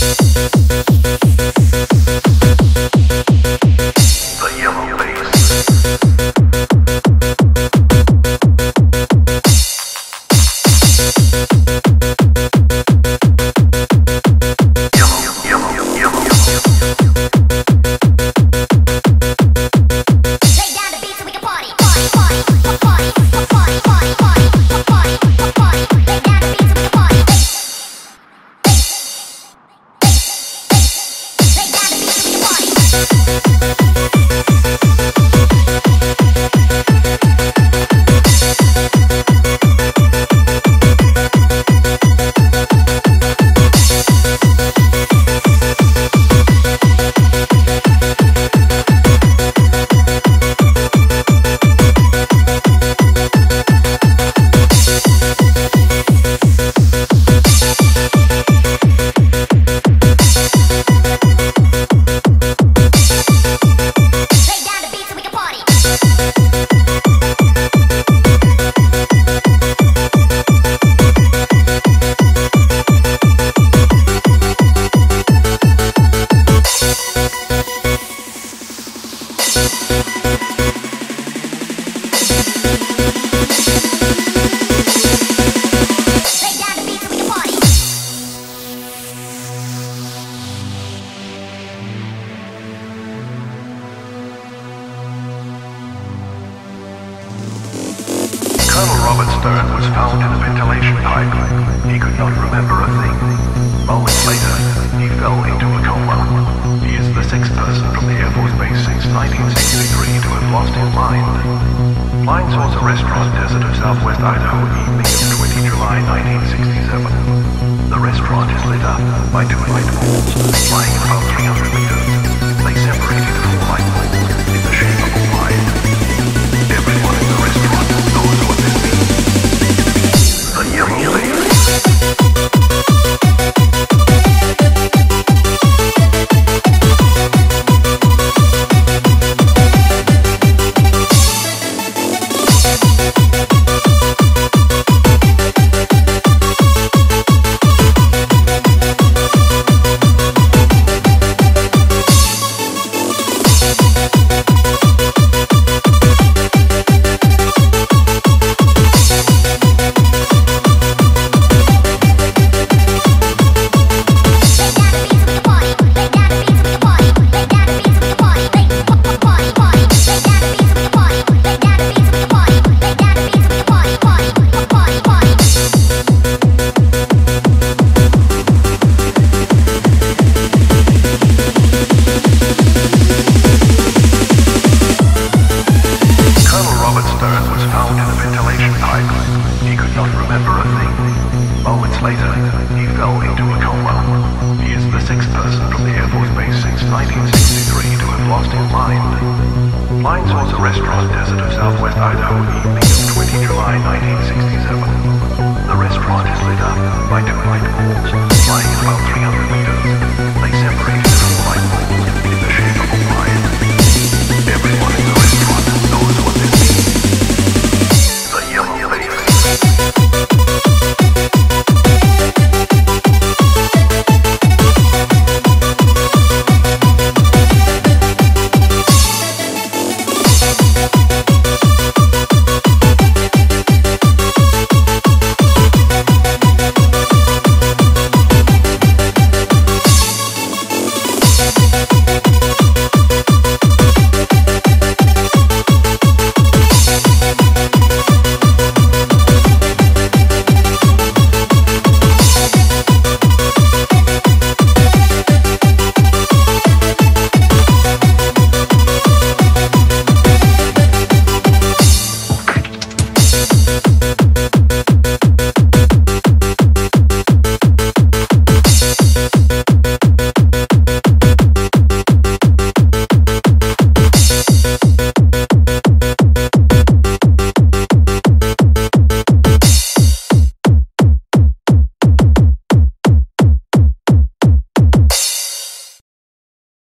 the Stern was found in a ventilation pipe. He could not remember a thing. Moments later, he fell into a coma. He is the sixth person from the Air Force Base since 1963 to have lost his mind. Mine Source a restaurant desert of southwest Idaho evening of 20 July 1967. The restaurant is lit up by two light poles flying about 300 meters. He could not remember a thing. Moments later, he fell into a coma. He is the sixth person from the Air Force Base since 1963 to have lost his mind. Mine Source a restaurant desert of southwest Idaho evening of 20 July 1967. The restaurant is lit up by two light poles flying about 300